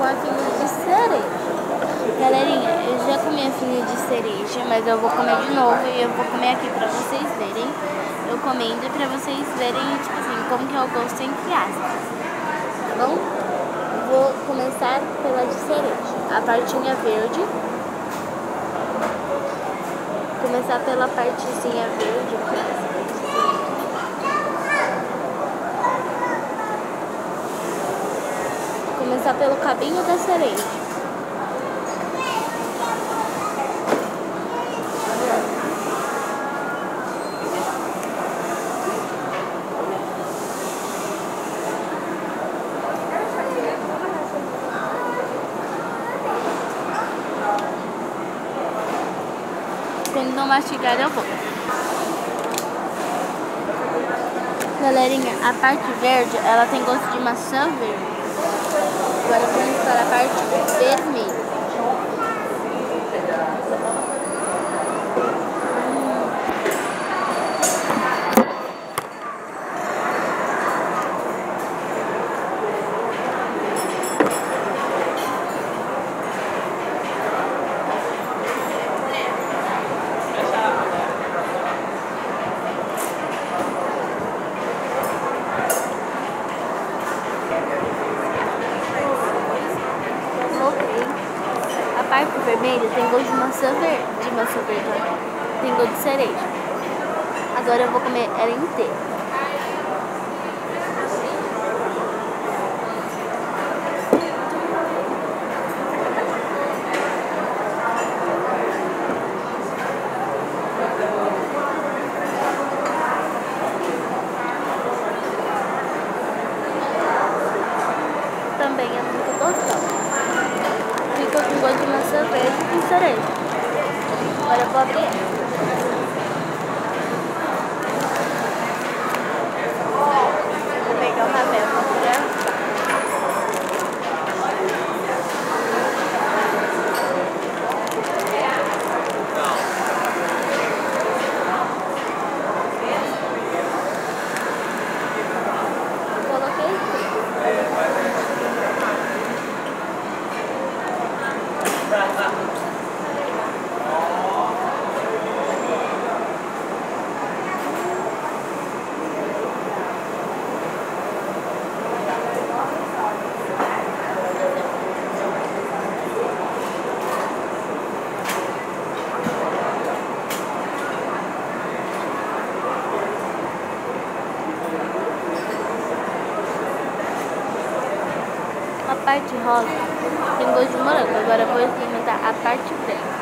com a filha de cereja. Galerinha, eu já comi a filha de cereja, mas eu vou comer de novo e eu vou comer aqui pra vocês verem. Eu comendo pra vocês verem, tipo assim, como que é o gosto entre aspas. Tá bom? Vou começar pela de cereja. A partinha verde. Começar pela partezinha verde aqui. Começar pelo cabinho da cereja. Quando não mastigar eu vou. Galerinha, a parte verde, ela tem gosto de maçã verde. Agora vamos para a parte vermelha. Parte vermelha tem gosto de maçã verde, de maçã verde, tem gosto de cereja. Agora eu vou comer ela inteira. Também é muito gostosa ficou com gosto de maçã verde com cereja. Agora eu vou abrir. A parte rosa tem gosto de morango. Agora vou experimentar a parte branca.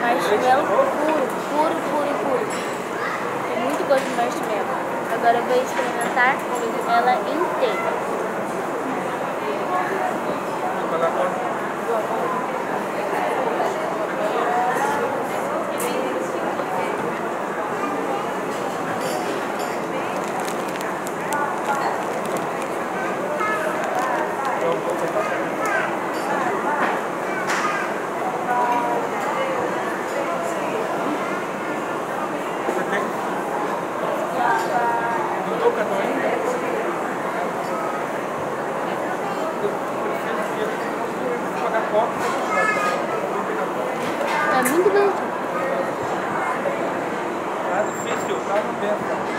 Marshmallow puro, puro, puro, puro. Tem muito gosto de marshmallow. Agora vou experimentar ela inteira. É muito bom. Tá difícil, tá no vento.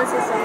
analysis